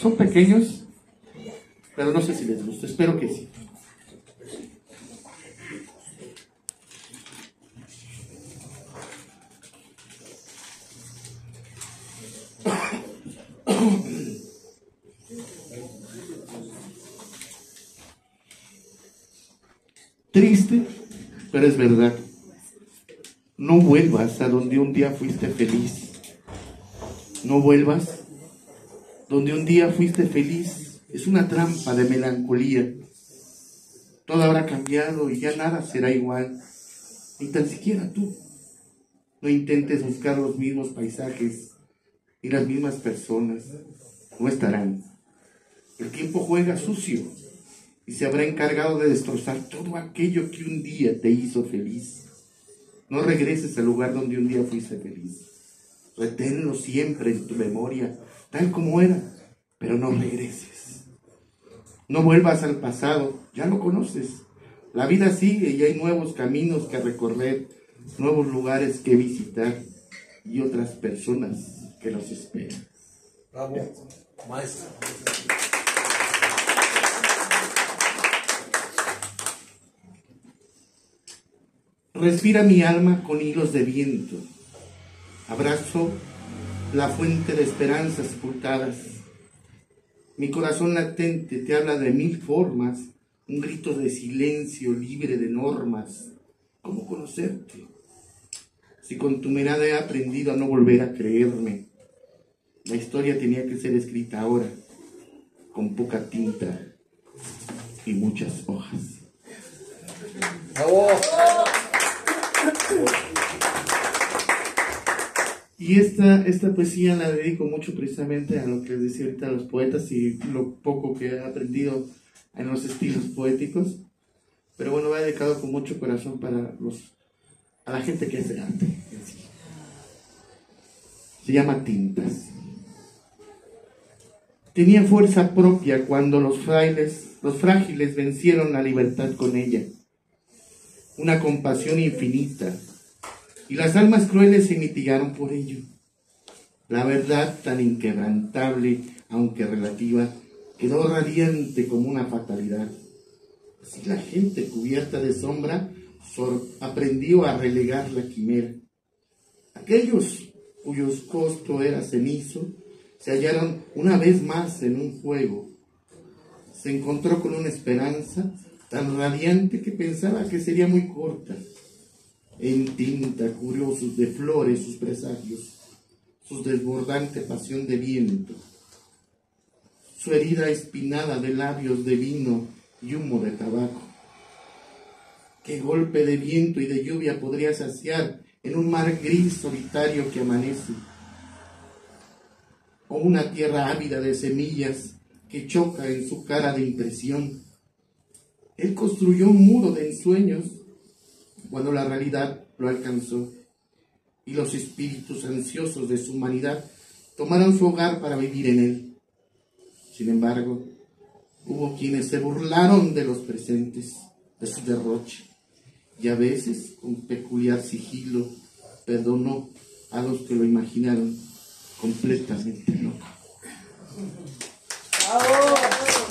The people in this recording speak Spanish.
Son pequeños, pero no sé si les gusta. Espero que sí. Triste, pero es verdad. No vuelvas a donde un día fuiste feliz. No vuelvas donde un día fuiste feliz. Es una trampa de melancolía. Todo habrá cambiado y ya nada será igual. Ni tan siquiera tú. No intentes buscar los mismos paisajes y las mismas personas. No estarán. El tiempo juega sucio y se habrá encargado de destrozar todo aquello que un día te hizo feliz. No regreses al lugar donde un día fuiste feliz. Reténlo siempre en tu memoria, tal como era, pero no regreses. No vuelvas al pasado, ya lo conoces. La vida sigue y hay nuevos caminos que recorrer, nuevos lugares que visitar y otras personas que los esperan. Bravo, maestro. Respira mi alma con hilos de viento. Abrazo la fuente de esperanzas sepultadas. Mi corazón latente te habla de mil formas, un grito de silencio libre de normas. ¿Cómo conocerte? Si con tu mirada he aprendido a no volver a creerme, la historia tenía que ser escrita ahora, con poca tinta y muchas hojas. Bravo. Y esta, esta poesía la dedico mucho precisamente a lo que les decía ahorita a los poetas y lo poco que he aprendido en los estilos poéticos. Pero bueno, va dedicado con mucho corazón para los, a la gente que hace arte. Se llama Tintas. Tenía fuerza propia cuando los frailes, los frágiles vencieron la libertad con ella. Una compasión infinita y las almas crueles se mitigaron por ello. La verdad tan inquebrantable, aunque relativa, quedó radiante como una fatalidad. Así la gente cubierta de sombra aprendió a relegar la quimera. Aquellos cuyos costo era cenizo se hallaron una vez más en un juego. Se encontró con una esperanza tan radiante que pensaba que sería muy corta en tinta curiosos de flores sus presagios, su desbordante pasión de viento, su herida espinada de labios de vino y humo de tabaco. ¿Qué golpe de viento y de lluvia podría saciar en un mar gris solitario que amanece? O una tierra ávida de semillas que choca en su cara de impresión. Él construyó un muro de ensueños cuando la realidad lo alcanzó y los espíritus ansiosos de su humanidad tomaron su hogar para vivir en él. Sin embargo, hubo quienes se burlaron de los presentes, de su derroche, y a veces, con peculiar sigilo, perdonó a los que lo imaginaron completamente loco. Bravo.